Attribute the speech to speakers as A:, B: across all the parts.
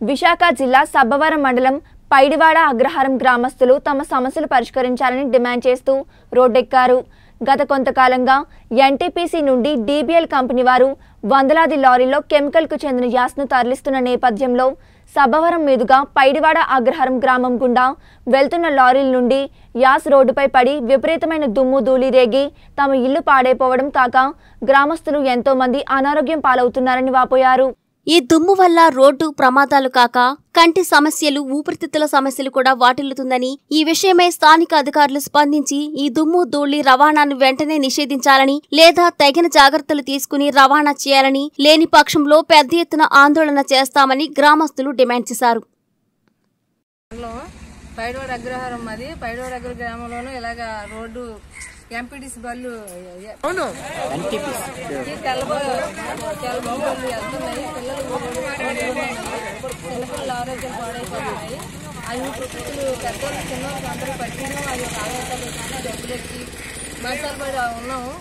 A: విశాఖ జిల్లా సబ్బవరం మండలం పైడివాడ అగ్రహారం గ్రామస్తులు తమ సమస్యలు పరిష్కరించాలని డిమాండ్ చేస్తూ రోడ్డెక్కారు. గత కొంతకాలంగా ఎన్టీపీసీ నుండి డీబీఎల్ కంపెనీ వారు వందలాది లారీలో కెమికల్కు చెందిన యాస్ను తరలిస్తున్న నేపథ్యంలో సబ్బవరం మీదుగా పైడివాడ అగ్రహారం గ్రామం గుండా వెళ్తున్న లారీల నుండి యాస్ రోడ్డుపై పడి విపరీతమైన దుమ్ము ధూళి రేగి తమ ఇల్లు పాడైపోవడం కాక గ్రామస్తులు ఎంతోమంది అనారోగ్యం పాలవుతున్నారని వాపోయారు.
B: ఈ దుమ్ము వల్ల రోడ్డు ప్రమాదాలు కాక కంటి సమస్యలు ఊపిరితిత్తుల సమస్యలు కూడా వాటిల్లుతుందని ఈ విషయమై స్థానిక అధికారులు స్పందించి ఈ దుమ్ము ధూళి రవాణాను వెంటనే నిషేధించాలని లేదా తగిన జాగ్రత్తలు తీసుకుని రవాణా చేయాలని లేని పక్షంలో పెద్ద ఎత్తున ఆందోళన చేస్తామని గ్రామస్తులు డిమాండ్ చేశారు.
C: పైడోడ్ అగ్రహారం మాది పైడోడ్ అగ్ర గ్రామంలోనూ ఇలాగ రోడ్డు ఎంపీటీసీ బళ్ళు అవును. వెళ్తున్నాయి పిల్లలు ఆరోగ్యం పాడైపోతున్నాయి. అవి ప్రకృతులు పెద్దోళ్ళు చిన్నవాళ్ళు అందరూ పట్టిన అవి ఒక ఆలోచనలు చాలా దెబ్బలెక్కి మంచాలు పడి ఉన్నాము.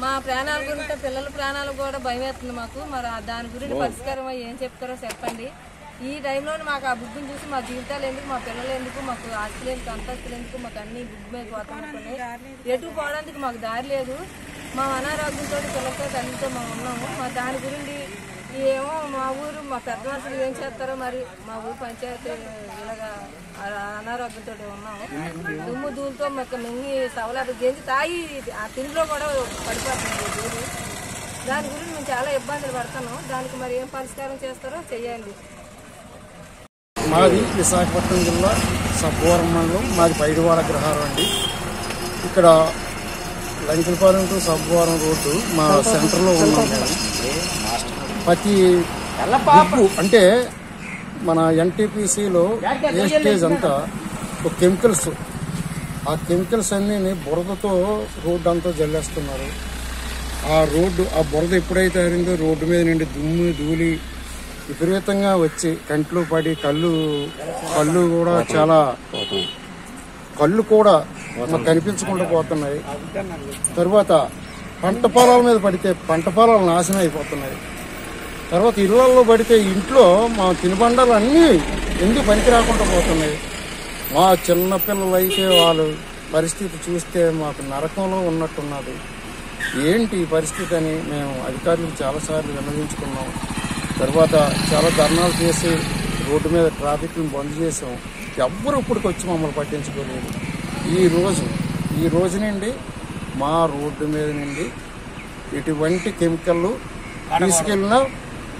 C: మా ప్రాణాల గురించి పిల్లల ప్రాణాలు కూడా భయం వేస్తుంది మాకు. మరి దాని గురించి పరిష్కారం ఏం చెప్తారో చెప్పండి. ఈ టైంలో మాకు ఆ బుక్ని చూసి మా జీవితాలు ఎందుకు మా పిల్లలు ఎందుకు మాకు ఆస్తులు ఎందుకు అంతస్తులు ఎందుకు మాకు అన్ని బుక్ మీద పోతున్నాయి ఎటు పోవడానికి మాకు దారి లేదు. మా అనారోగ్యంతో పిల్లలతో తల్లితో మేము ఉన్నాము. మా దాని గురించి ఏమో మా ఊరు మా పెద్ద మనుషులు ఏం చేస్తారో మరి మా ఊరు పంచాయతీ ఇలాగా అనారోగ్యంతో ఉన్నాము. దుమ్ము దూలతో మాకు మింగి సవలాలు గెంజి తాగి ఆ తిండిలో కూడా పడిపోతుంది దాని గురించి మేము చాలా ఇబ్బందులు పడుతున్నాం. దానికి మరి ఏం పరిష్కారం చేస్తారో చెయ్యండి.
D: మాది విశాఖపట్నం జిల్లా సబ్బోరం మండలం. మాది పైడివాడ గ్రహారం అండి. ఇక్కడ లంకిలపాలెం టు సబ్బోరం రోడ్డు మా సెంటర్లో ఉన్నాం మేము. ప్రతి దిగ్గు అంటే మన ఎన్టీపీసీలో వేస్టేజ్ అంతా ఒక కెమికల్స్. ఆ కెమికల్స్ అన్నీ బురదతో రోడ్డు అంతా జల్లేస్తున్నారు. ఆ రోడ్డు ఆ బురద ఎప్పుడైతే ఆరిందో రోడ్డు మీద నుండి దుమ్ము ధూళి విపరీతంగా వచ్చి కంట్లు పడి కళ్ళు కళ్ళు కూడా చాలా కళ్ళు కూడా మాకు కనిపించకుండా పోతున్నాయి. తర్వాత పంట పొలాల మీద పడితే పంట పొలాలు నాశనం అయిపోతున్నాయి. తర్వాత ఇళ్ళలో పడితే ఇంట్లో మా తినుబండాలు అన్నీ ఎందుకు పనికి రాకుండా పోతున్నాయి? మా చిన్నపిల్లలు అయితే వాళ్ళు పరిస్థితి చూస్తే మాకు నరకంలో ఉన్నట్టున్నది ఏంటి ఈ పరిస్థితి అని మేము అధికారులకు చాలాసార్లు విన్నవించుకున్నాం. తర్వాత చాలా ధర్నాలు చేసి రోడ్డు మీద ట్రాఫిక్ని బంద్ చేసాం. ఎవ్వరు ఇప్పటికి వచ్చి మమ్మల్ని పట్టించుకోలేదు. ఈ రోజు ఈ రోజు నుండి మా రోడ్డు మీద నుండి ఎటువంటి కెమికల్ తీసుకెళ్ళినా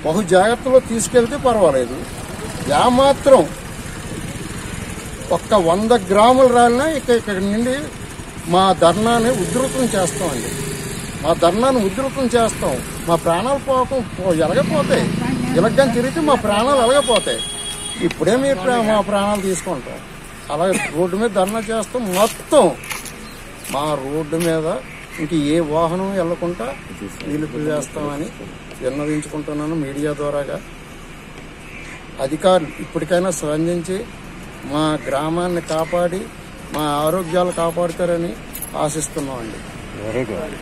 D: బహు జాగ్రత్తలో తీసుకెళ్తే పర్వాలేదు. ఏమాత్రం ఒక్క వంద గ్రాములు రాలినా ఇక ఇక్కడ నుండి మా ధర్నాన్ని ఉధృతం చేస్తామండి. మా ధర్నాన్ని ఉధృతం చేస్తాం. మా ప్రాణాలు పోకం పో- ఎలగపోతాయి. ఇలాగని తిరిగితే మా ప్రాణాలు ఎలగపోతాయి. ఇప్పుడే మీరు ప్రా- మా ప్రాణాలు తీసుకుంటాం. అలాగే రోడ్డు మీద ధర్నా చేస్తాం మొత్తం. మా రోడ్డు మీద ఇంక ఏ వాహనం వెళ్ళకుండా నిలుపు చేస్తామని విన్నవించుకుంటున్నాను మీడియా ద్వారాగా. అధికారులు ఇప్పటికైనా స్పందించి మా గ్రామాన్ని కాపాడి మా ఆరోగ్యాలు కాపాడుతారని ఆశిస్తున్నామండి.